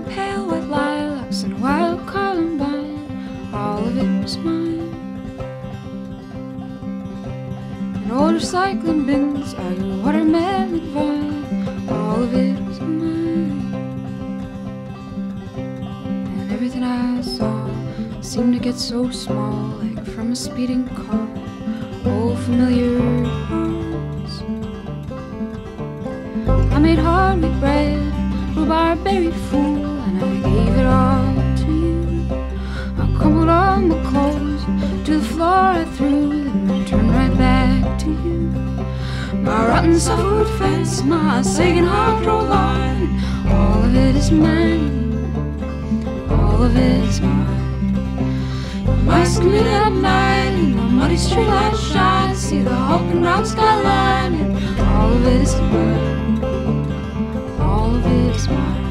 pale with lilacs and wild columbine, all of it was mine. And old recycling bins, I grew watermelon vine, all of it was mine. And everything I saw seemed to get so small, like from a speeding car. Old familiar words. I made hard wheat bread, rhubarb berry fool, and I gave it all to you. I crumpled all my clothes to the floor I threw them and turned right back to you. My rotten softwood fence, my sagging hard roll line, all of it is mine. All of it is mine. My skin at night in the muddy street light shine. See the hulking rock skyline, and all of it is mine. Is mine.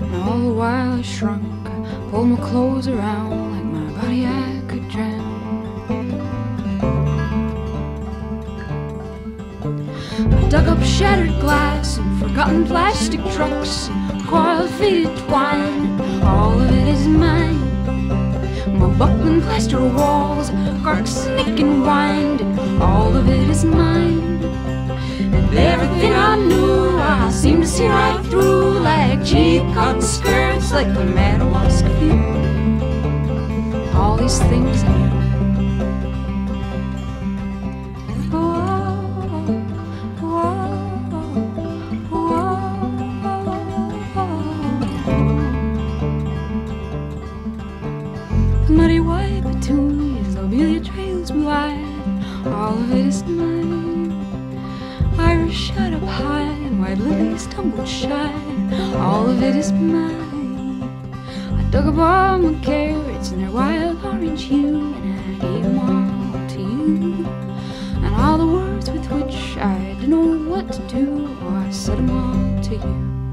And all the while I shrunk, pulled my clothes around like my body I could drown. I dug up shattered glass and forgotten plastic trucks and coiled faded twine. All of it is mine. My buckling plaster walls, gark snake and wind. All of it is mine. See right through like cheap cotton skirts, like the Madawaska view. All these things I knew. Muddy white petunias, lobelia trails me wide. All of it is mine. Tumbled shy. All of it is mine. I dug up all my carrots in their wild orange hue, and I gave them all to you. And all the words with which I didn't know what to do, oh, I said them all to you.